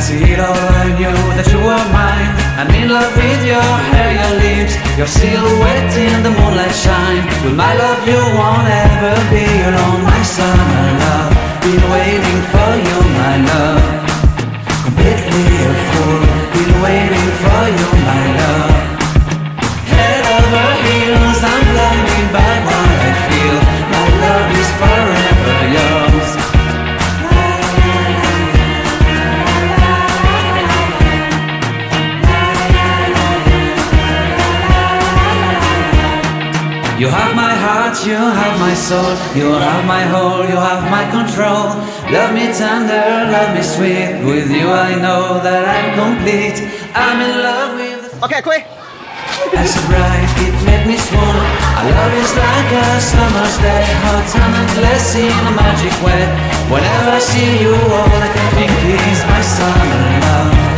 see it all, I knew that you were mine. I'm in love with your hair, your lips, your silhouette in the moonlight shine. With my love, you won't ever be alone. My summer love, been waiting for you, my love. Completely a fool, been waiting for you, my love. You have my heart, you have my soul, you have my whole, you have my control. Love me tender, love me sweet. With you I know that I'm complete. I'm in love with. Okay, quick. As bright, it made me swoon. Our love is like a summer's day, hot and endless in a magic way. Whenever I see you, all I can think is my summer love.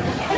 Yeah.